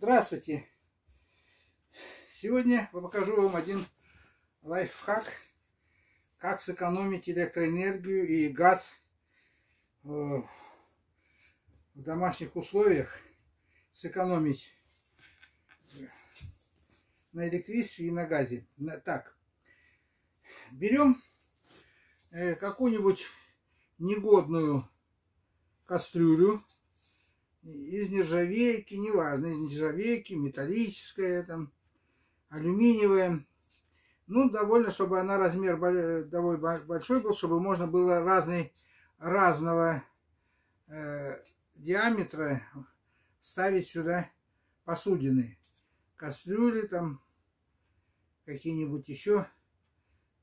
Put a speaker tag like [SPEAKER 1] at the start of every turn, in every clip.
[SPEAKER 1] Здравствуйте! Сегодня я покажу вам один лайфхак, как сэкономить электроэнергию и газ э, в домашних условиях, сэкономить на электричестве и на газе. Так, берем э, какую-нибудь негодную кастрюлю, из нержавейки, неважно, из нержавейки, металлическая, там, алюминиевая. Ну, довольно, чтобы она размер довольно большой был, чтобы можно было разный, разного э, диаметра ставить сюда посудины. Кастрюли там, какие-нибудь еще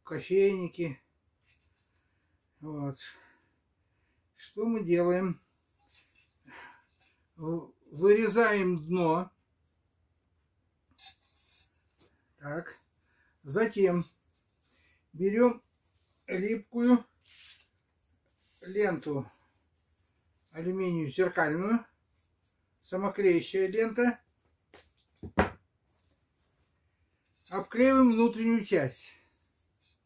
[SPEAKER 1] кофейники. Вот. Что мы делаем? Вырезаем дно. Так. Затем берем липкую ленту алюминию зеркальную, самоклеящая лента. Обклеиваем внутреннюю часть.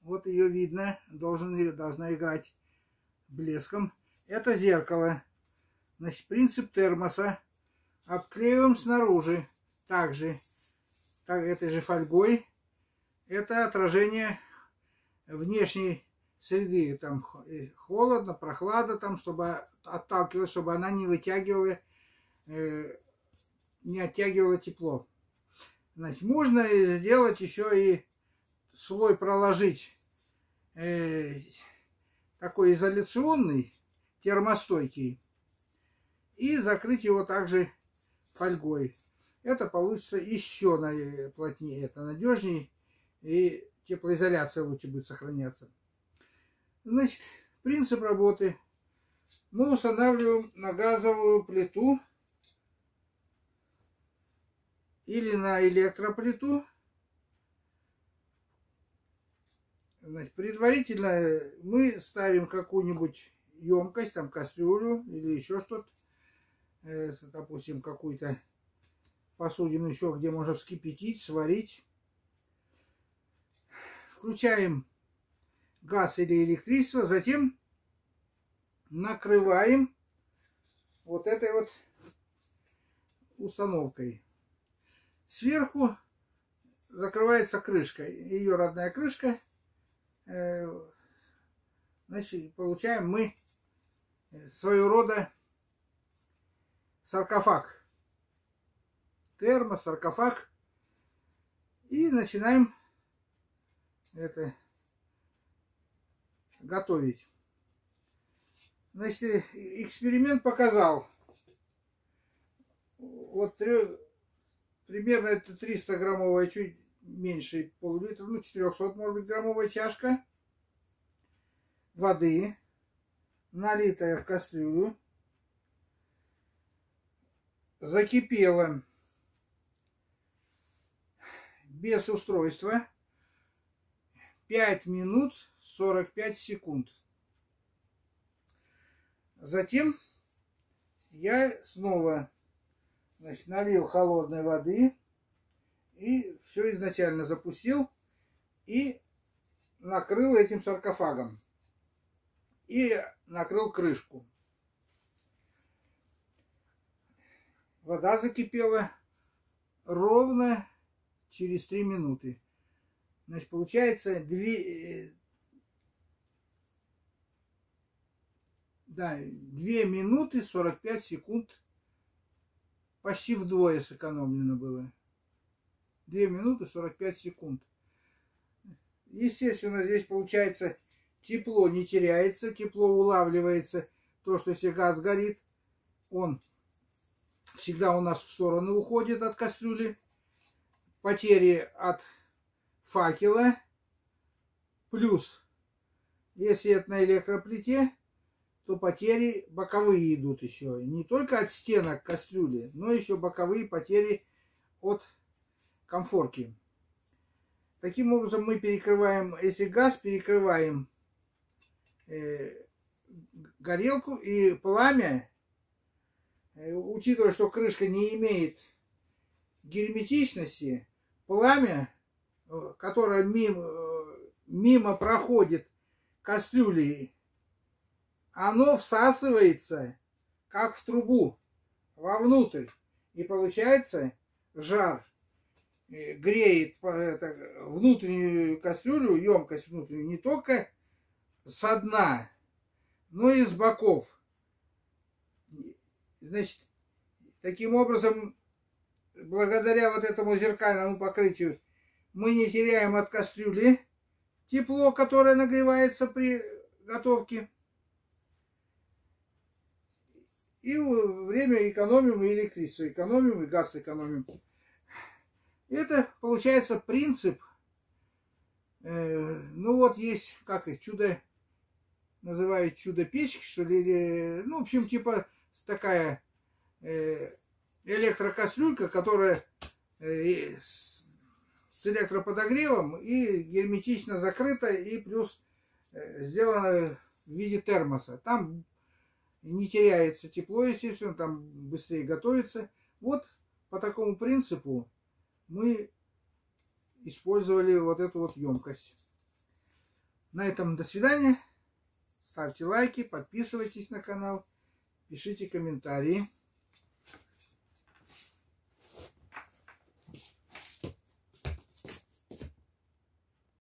[SPEAKER 1] Вот ее видно, должен, должна играть блеском. Это зеркало. Значит, принцип термоса. Обклеиваем снаружи также так, этой же фольгой. Это отражение внешней среды. Там холодно, прохлада, там, чтобы отталкивалась, чтобы она не вытягивала, э, не оттягивала тепло. Значит, можно сделать еще и слой проложить э, такой изоляционный, термостойкий и закрыть его также фольгой. Это получится еще плотнее, это надежнее и теплоизоляция лучше будет сохраняться. Значит, принцип работы. Мы устанавливаем на газовую плиту или на электроплиту. Значит, предварительно мы ставим какую-нибудь емкость, там кастрюлю или еще что-то Э, допустим, какую-то посудину еще, где можно вскипятить, сварить. Включаем газ или электричество, затем накрываем вот этой вот установкой. Сверху закрывается крышка, ее родная крышка. Э, значит, получаем мы своего рода саркофаг. Термос, саркофаг. И начинаем это готовить. Значит, эксперимент показал. Вот примерно это 300 граммовая, чуть меньше пол-литра, ну 400 может быть граммовая чашка воды, налитая в кастрюлю закипело без устройства 5 минут 45 секунд. Затем я снова значит, налил холодной воды и все изначально запустил и накрыл этим саркофагом и накрыл крышку. Вода закипела ровно через 3 минуты. Значит, получается 2, э, да, 2 минуты 45 секунд. Почти вдвое сэкономлено было. 2 минуты 45 секунд. Естественно, здесь получается тепло не теряется, тепло улавливается. То, что если газ горит, он всегда у нас в сторону уходит от кастрюли. Потери от факела. Плюс, если это на электроплите, то потери боковые идут еще. Не только от стенок кастрюли, но еще боковые потери от комфорки. Таким образом мы перекрываем, если газ, перекрываем э, горелку и пламя учитывая, что крышка не имеет герметичности пламя, э, которое мимо, э, мимо проходит кастрюли, оно всасывается, как в трубу, вовнутрь. И получается жар э, греет это, внутреннюю кастрюлю, емкость внутреннюю, не только со дна, но и с боков. Значит, таким образом, благодаря вот этому зеркальному покрытию, мы не теряем от кастрюли тепло, которое нагревается при готовке. И время экономим, и электричество экономим, и газ экономим. Это получается принцип. Э, ну вот есть, как их, чудо, называют чудо-печки, что ли, или, ну, в общем, типа такая э, электрокастрюлька, которая э, с, электроподогревом и герметично закрыта, и плюс э, сделана в виде термоса. Там не теряется тепло, естественно, там быстрее готовится. Вот по такому принципу мы использовали вот эту вот емкость. На этом до свидания. Ставьте лайки, подписывайтесь на канал, пишите комментарии.